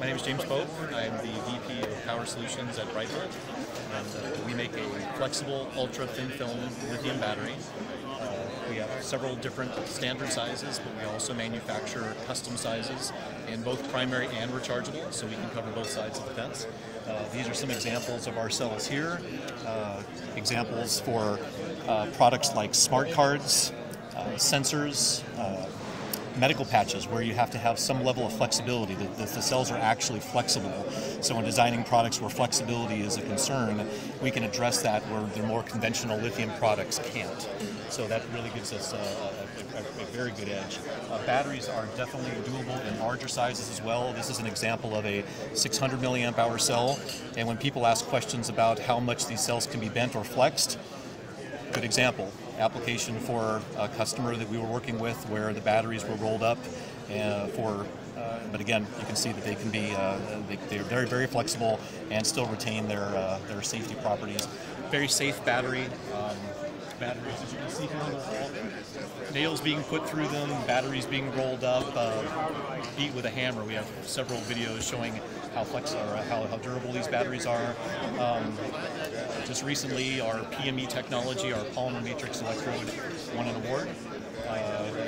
My name is James Pope. I'm the VP of Power Solutions at Brightvolt. And uh, we make a flexible, ultra thin film lithium battery. Uh, we have several different standard sizes, but we also manufacture custom sizes in both primary and rechargeable, so we can cover both sides of the fence. Uh, these are some examples of our cells here. Uh, examples for uh, products like smart cards, uh, sensors, medical patches where you have to have some level of flexibility. that, the, cells are actually flexible. So in designing products where flexibility is a concern, we can address that where the more conventional lithium products can't. So that really gives us a, a, a, a very good edge. Uh, batteries are definitely doable in larger sizes as well. This is an example of a 600 milliamp hour cell. And when people ask questions about how much these cells can be bent or flexed, good example application for a customer that we were working with where the batteries were rolled up uh, for uh, but again you can see that they can be uh, they, are very very flexible and still retain their uh, their safety properties. Very safe battery um, batteries as you can see here on the wall nails being put through them batteries being rolled up uh, beat with a hammer we have several videos showing how flexible how, how durable these batteries are um, just recently, our PME technology, our polymer matrix electrode, won an award. Uh,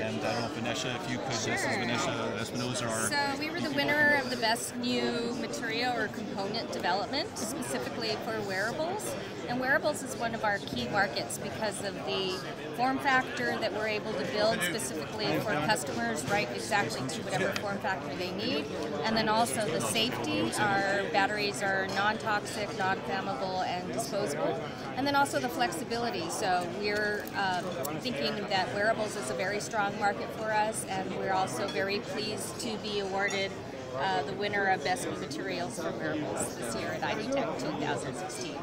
and I don't know Vanessa, if you could, sure. this is Vanessa Espinoza. Our so we were the winner of best new material or component development, specifically for wearables. And wearables is one of our key markets because of the form factor that we're able to build specifically for customers, right exactly to whatever form factor they need. And then also the safety. Our batteries are non-toxic, non-flammable, and disposable. And then also the flexibility. So we're um, thinking that wearables is a very strong market for us, and we're also very pleased to be awarded uh, the winner of Best New Materials for Wearables this year at IDTech 2016.